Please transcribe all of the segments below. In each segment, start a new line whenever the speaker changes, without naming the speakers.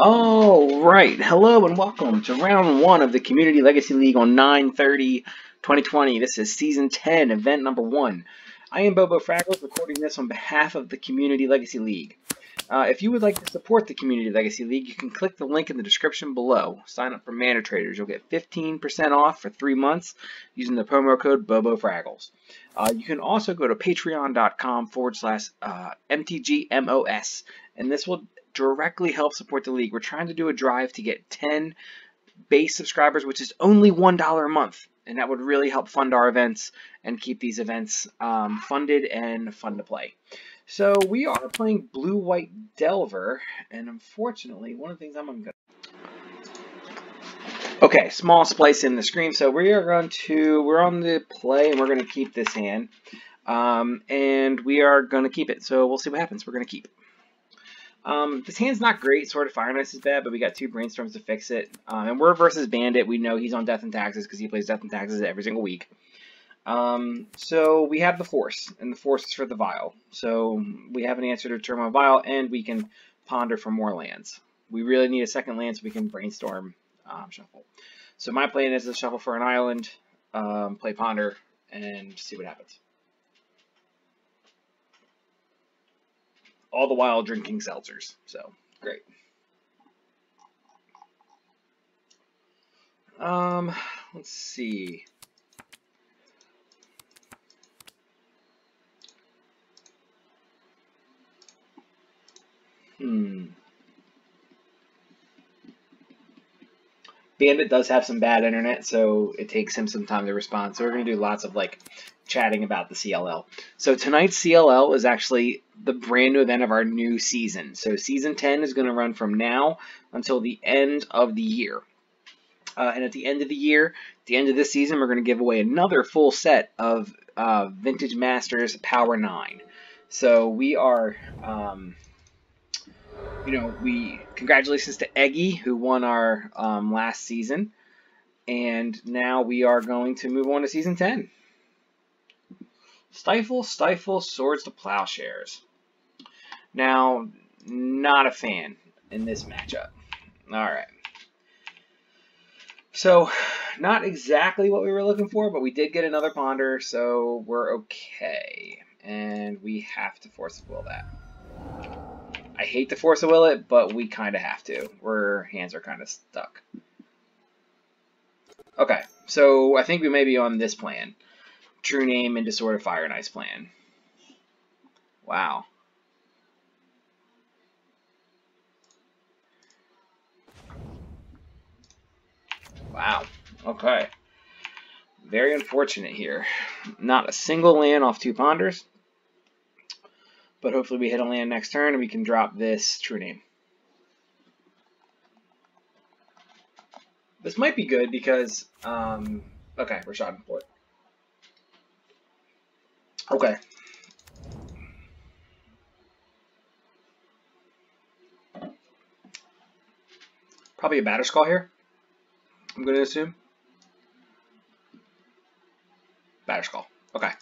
All right, hello and welcome to round one of the Community Legacy League on 9-30-2020. This is season 10, event number one. I am Bobo Fraggles, recording this on behalf of the Community Legacy League. Uh, if you would like to support the Community Legacy League, you can click the link in the description below. Sign up for Mana Traders. You'll get 15% off for three months using the promo code Bobo Fraggles. Uh, you can also go to patreon.com forward slash uh, MTGMOS, and this will directly help support the league. We're trying to do a drive to get 10 base subscribers, which is only $1 a month. And that would really help fund our events and keep these events um, funded and fun to play. So we are playing Blue White Delver, and unfortunately, one of the things I'm going to Okay, small splice in the screen. So we are going to, we're on the play, and we're going to keep this hand. Um, and we are going to keep it. So we'll see what happens. We're going to keep. Um, this hand's not great. Sword of Fire Ice is bad, but we got two Brainstorms to fix it. Um, and we're versus Bandit. We know he's on Death and Taxes because he plays Death and Taxes every single week. Um, so we have the Force, and the Force is for the Vial. So we have an answer to Turmoil Vial, and we can ponder for more lands. We really need a second land so we can Brainstorm um, Shuffle. So my plan is to Shuffle for an Island, um, play Ponder, and see what happens. All the while drinking seltzers. So, great. Um, let's see. Hmm. Bandit does have some bad internet, so it takes him some time to respond. So we're going to do lots of like chatting about the CLL. So tonight's CLL is actually the brand new event of our new season. So season 10 is going to run from now until the end of the year. Uh, and at the end of the year, the end of this season, we're going to give away another full set of uh, Vintage Masters Power 9. So we are, um, you know, we congratulations to Eggy who won our um, last season, and now we are going to move on to season 10. Stifle, Stifle, Swords to Plowshares. Now, not a fan in this matchup. Alright. So, not exactly what we were looking for, but we did get another Ponder, so we're okay. And we have to Force Will that. I hate to Force Will it, but we kind of have to. Our hands are kind of stuck. Okay, so I think we may be on this plan. True name Sword of Fire and Ice plan. Wow. Wow. Okay. Very unfortunate here. Not a single land off two ponders. But hopefully we hit a land next turn and we can drop this true name. This might be good because, um, okay, we're shot for it. Okay. Probably a Batterskull here. I'm going to assume. Batterskull. Okay.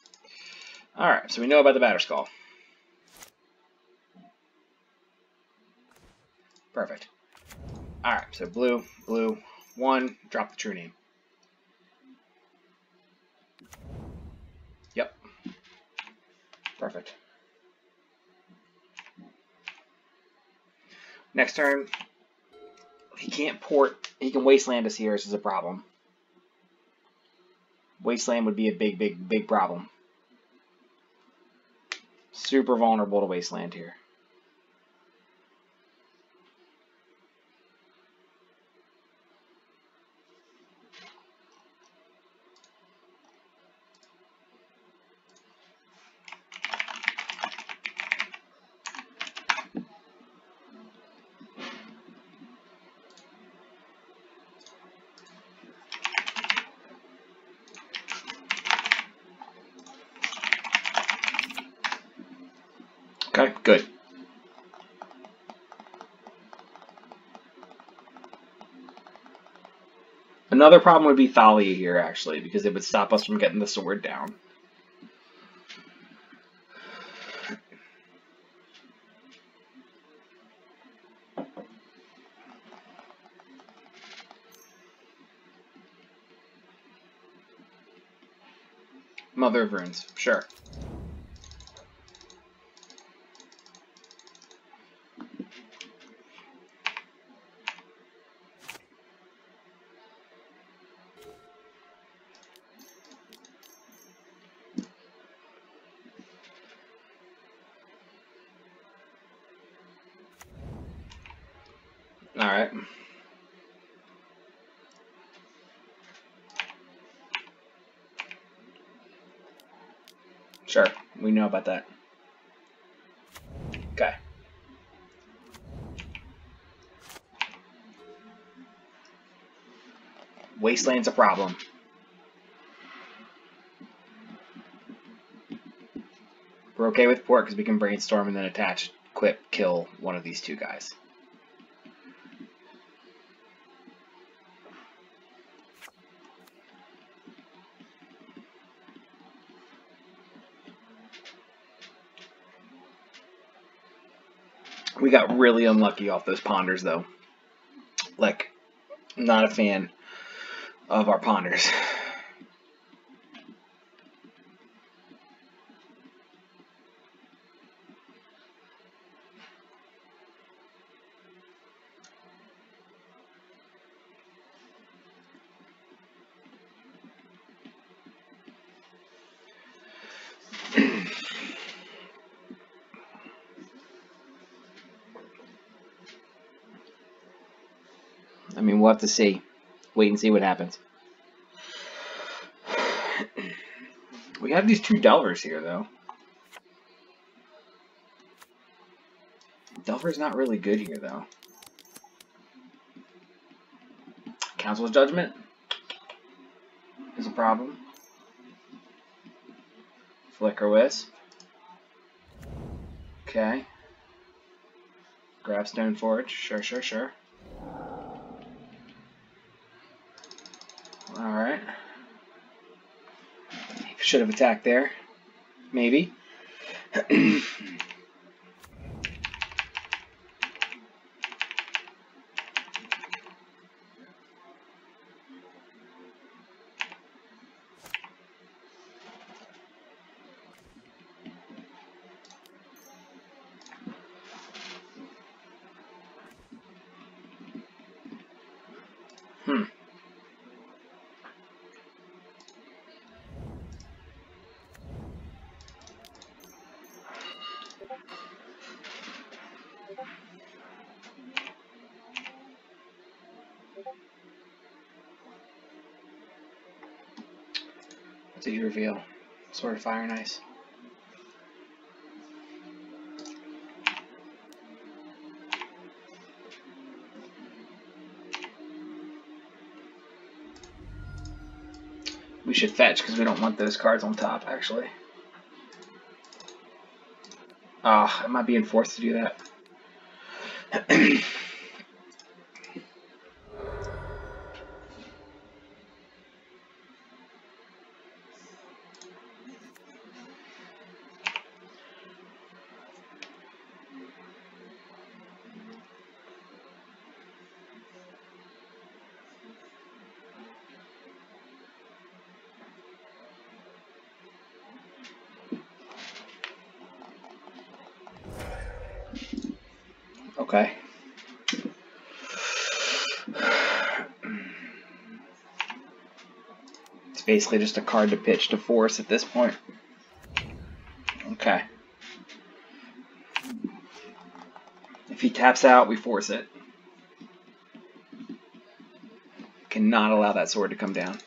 Alright, so we know about the Batterskull. Perfect. Alright, so blue, blue, one, drop the true name. Perfect. Next turn, he can't port, he can wasteland us here, this is a problem. Wasteland would be a big, big, big problem. Super vulnerable to wasteland here. Another problem would be Thalia here, actually, because it would stop us from getting the sword down. Mother of Runes, sure. Know about that. Okay. Wasteland's a problem. We're okay with port because we can brainstorm and then attach, equip, kill one of these two guys. We got really unlucky off those ponders, though. Like, not a fan of our ponders. We'll have to see. Wait and see what happens. We have these two Delvers here, though. Delver's not really good here, though. Council's Judgment is a problem. Flicker Wisp. Okay. Grab Stoneforge. Sure, sure, sure. Alright. Should have attacked there. Maybe. What reveal? Sword of Fire and Ice. We should fetch because we don't want those cards on top, actually. Ah, am I being forced to do that? Okay. It's basically just a card to pitch to force at this point. Okay. If he taps out, we force it. Cannot allow that sword to come down.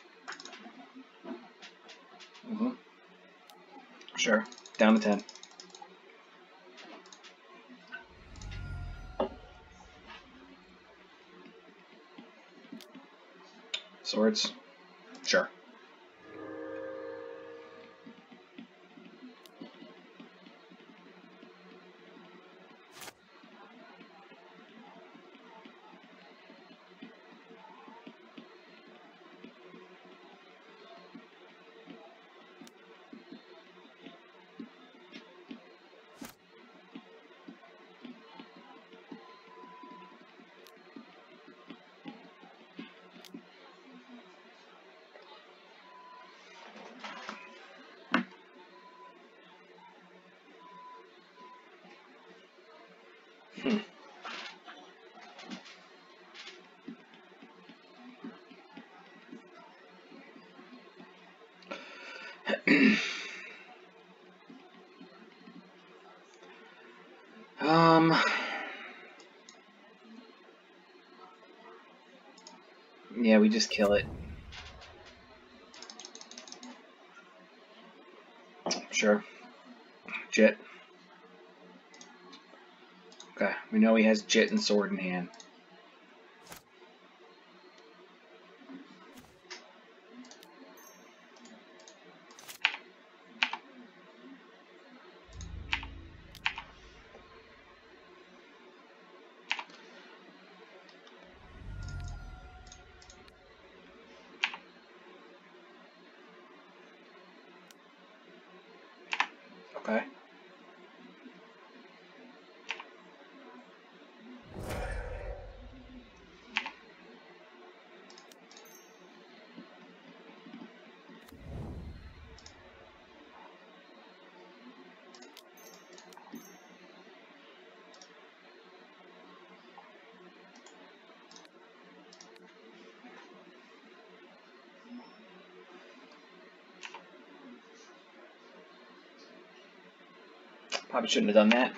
Mm -hmm. Sure. Down to 10. Swords? Sure. We just kill it. Sure. Jit. Okay, we know he has Jit and Sword in hand. Okay. Probably shouldn't have done that.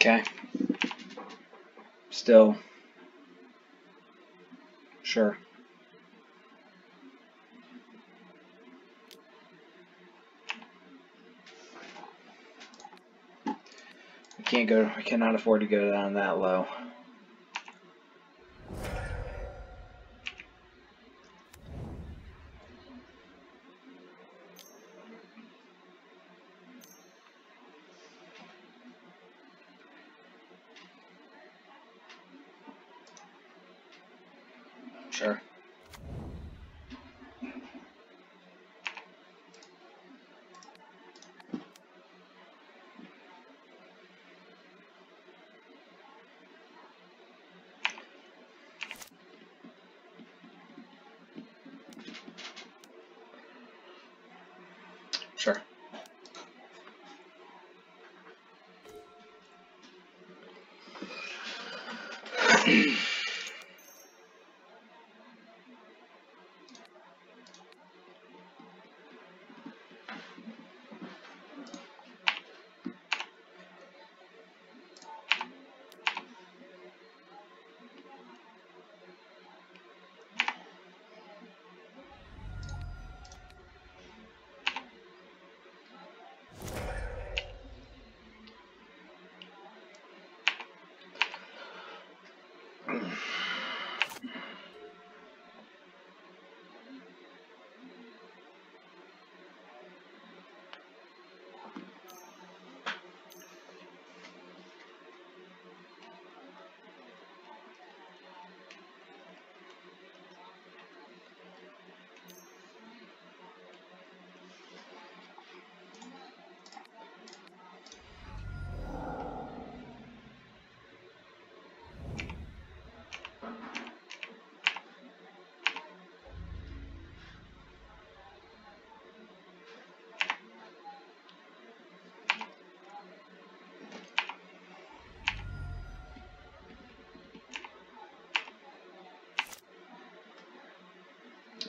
Okay. Still. Sure. I can't go, I cannot afford to go down that low.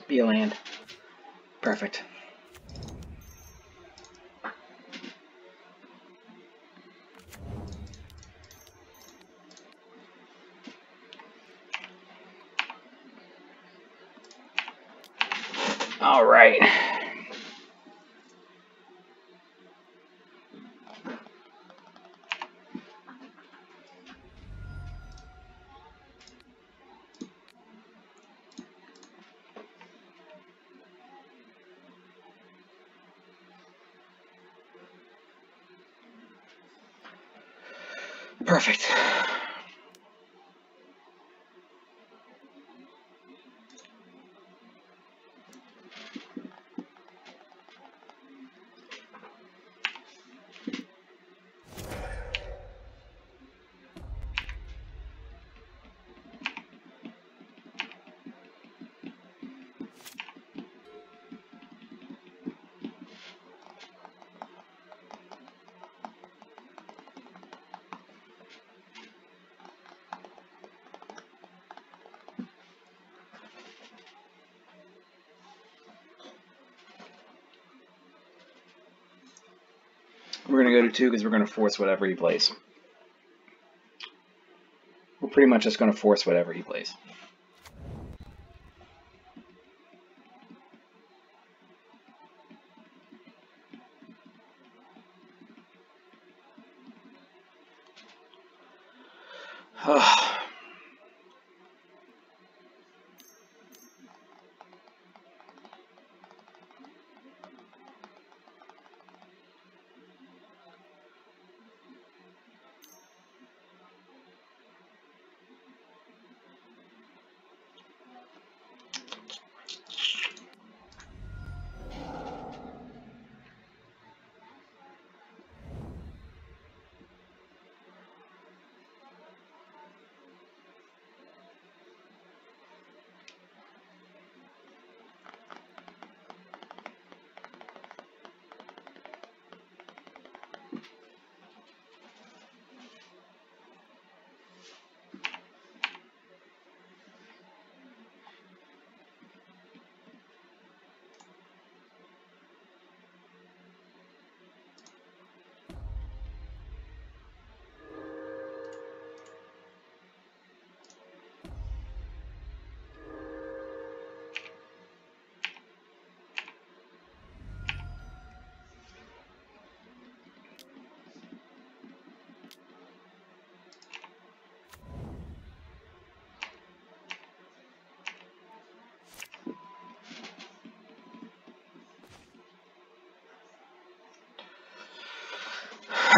Be a land. Perfect. Perfect. We're going to go to two because we're going to force whatever he plays. We're pretty much just going to force whatever he plays.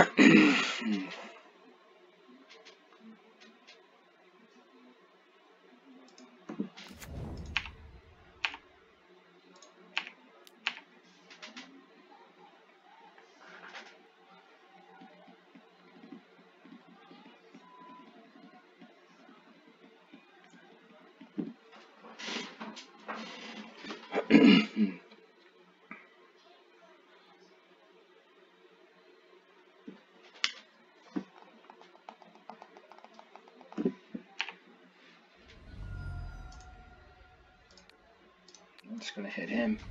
I'm mm. Just going to hit him.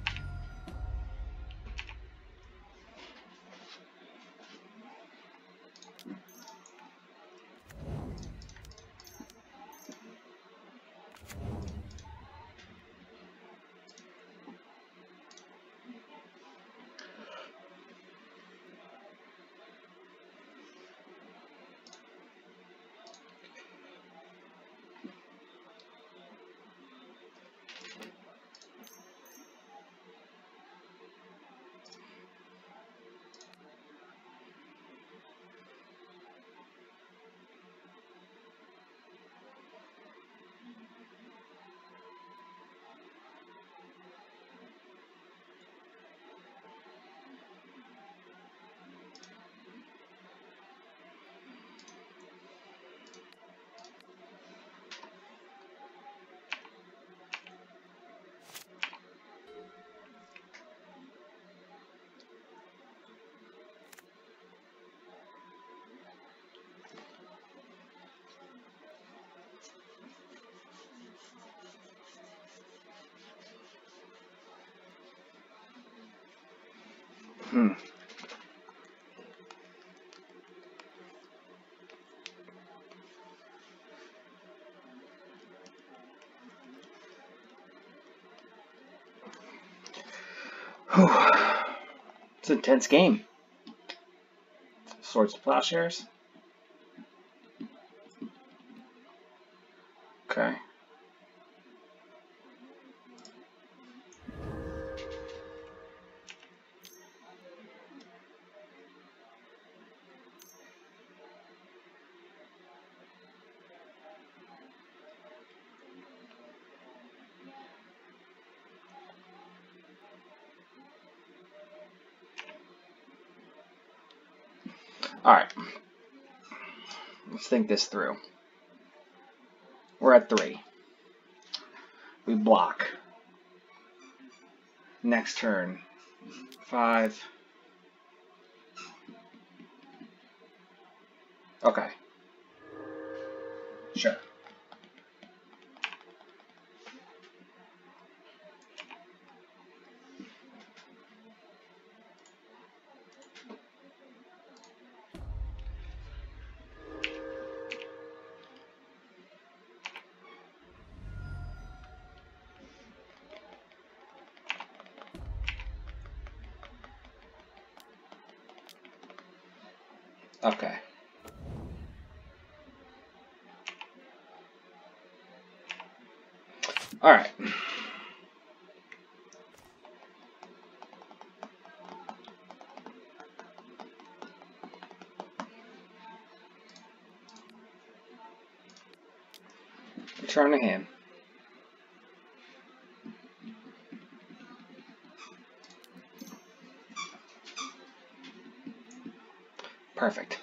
Hmm. Whew. It's an intense game. Swords of Plowshares. Okay. Alright. Let's think this through. We're at three. We block. Next turn. Five. Okay. Okay. All right. Return to hand. Perfect.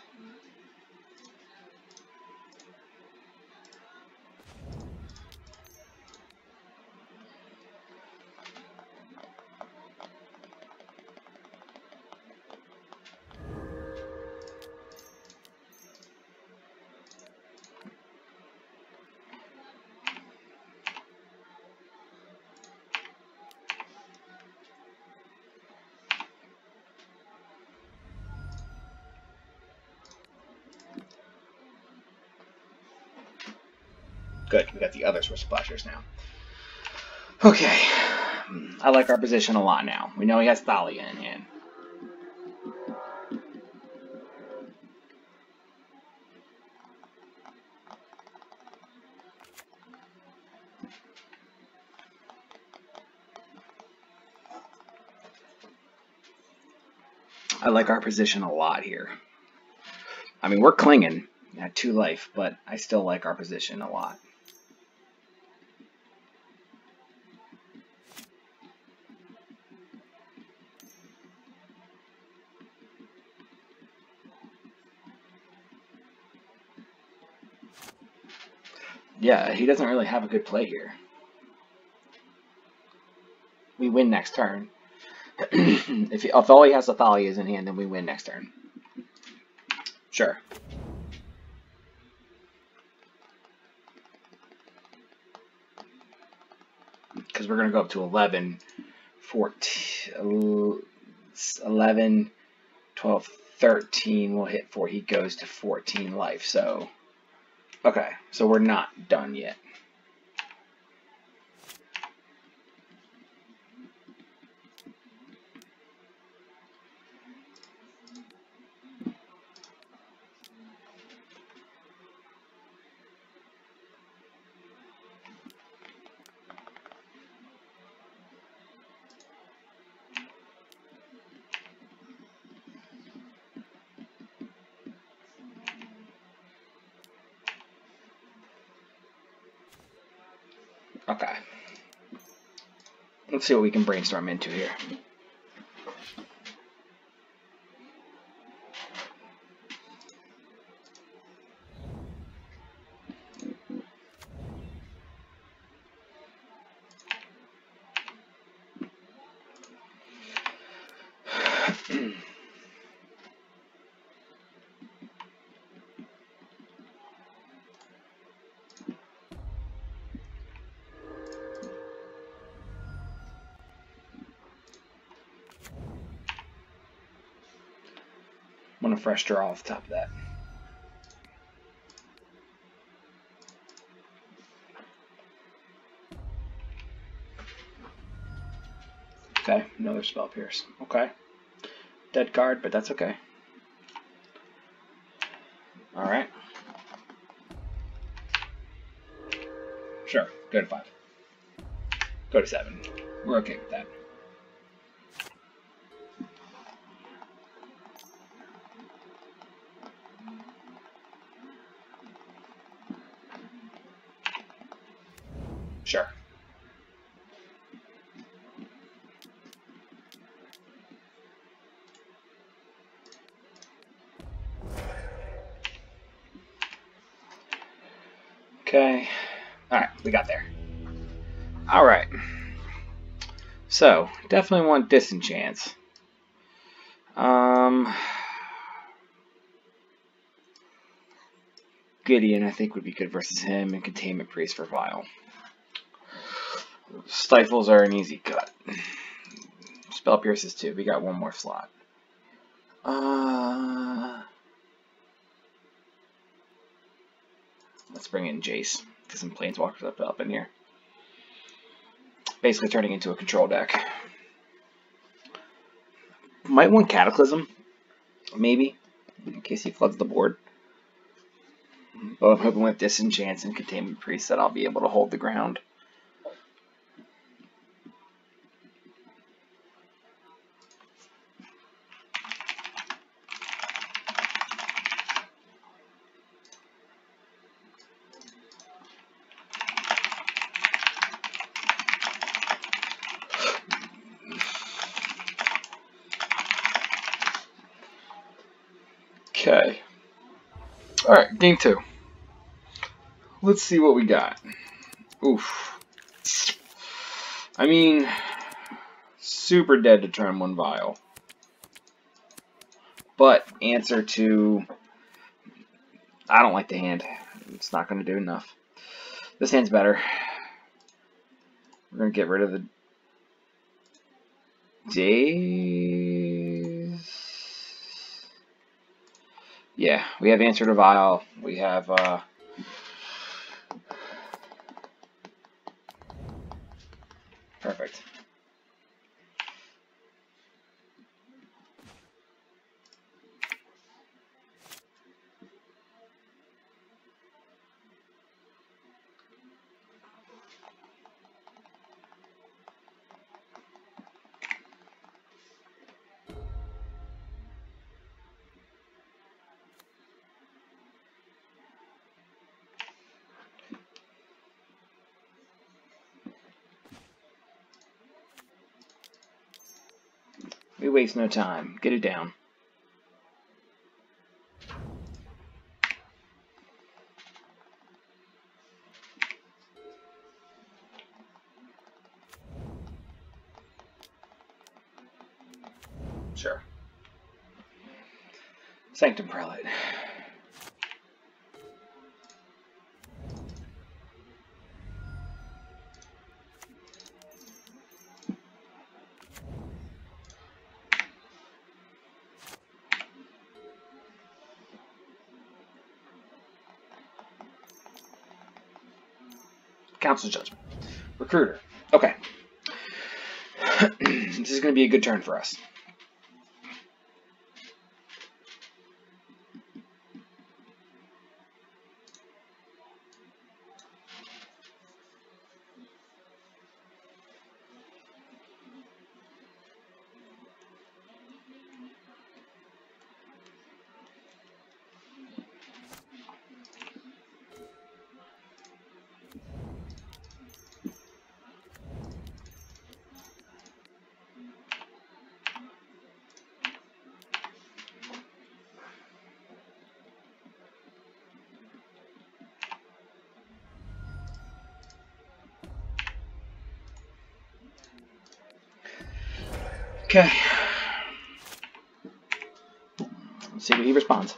Good, we got the other Swiss splashers now. Okay, I like our position a lot now. We know he has Thalia in hand. I like our position a lot here. I mean, we're clinging at two life, but I still like our position a lot. Yeah, he doesn't really have a good play here. We win next turn. if, he, if all he has Thalia is in hand, then we win next turn. Sure. Because we're going to go up to 11, 14, 11, 12, 13 We'll hit 4. He goes to 14 life, so... Okay, so we're not done yet. Okay. Let's see what we can brainstorm into here. Fresh draw off the top of that. Okay, another spell pierce. Okay. Dead card, but that's okay. Alright. Sure, go to five. Go to seven. We're okay with that. So, definitely want Disenchants. Um, Gideon, I think, would be good versus him, and Containment Priest for Vial. Stifles are an easy cut. Spell Pierces too. We got one more slot. Uh, let's bring in Jace. because some Planeswalkers up, up in here. Basically turning into a control deck. Might want Cataclysm. Maybe. In case he floods the board. But I'm hoping with Disenchant and Containment Priest that I'll be able to hold the ground. Okay. Alright, game two. Let's see what we got. Oof. I mean, super dead to turn one vial. But answer to... I don't like the hand. It's not going to do enough. This hand's better. We're going to get rid of the... Days... Yeah, we have answer to vial. We have... Uh, Perfect. Waste no time. Get it down. Sure. Sanctum Prelate. Council Judgment. Recruiter. Okay. this is going to be a good turn for us. Okay. Let's see what he responds.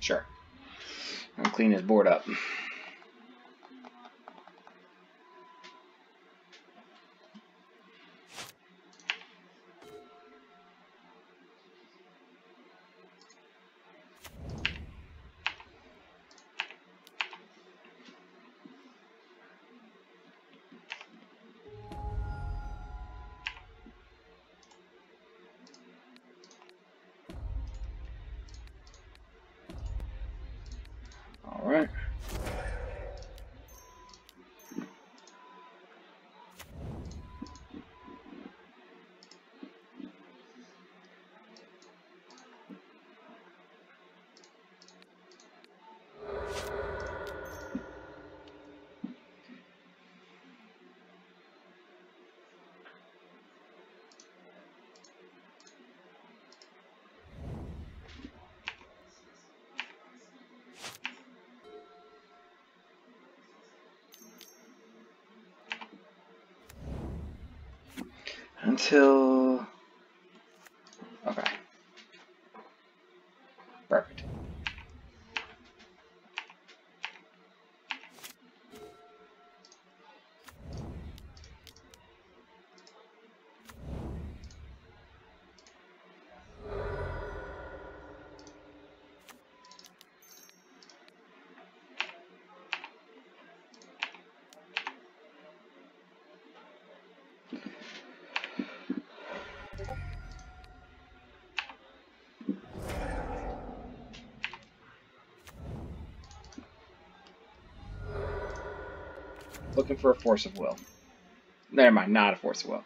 Sure. I'll clean his board up. Until... Looking for a force of will. Never mind, not a force of will.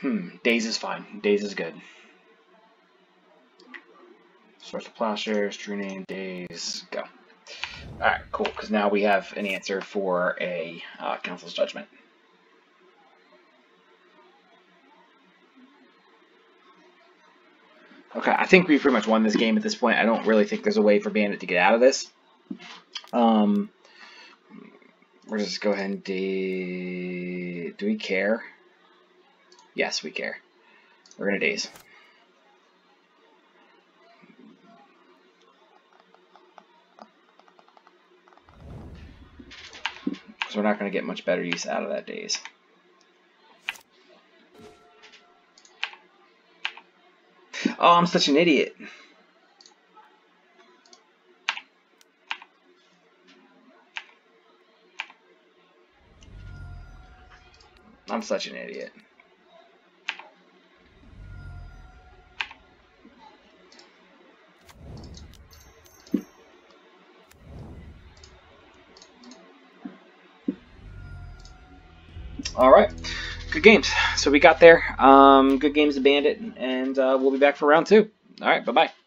Hmm, Daze is fine. Daze is good. Swords to Plowshares, True Name, Daze, go. Alright, cool, because now we have an answer for a uh, Council's Judgment. Okay, I think we pretty much won this game at this point. I don't really think there's a way for Bandit to get out of this. Um, we're just go ahead and do. Do we care? Yes, we care. We're gonna daze. Because we're not gonna get much better use out of that daze. Oh, I'm such an idiot. I'm such an idiot. All right games. So we got there. Um, good games to Bandit, and uh, we'll be back for round two. All right, bye bye.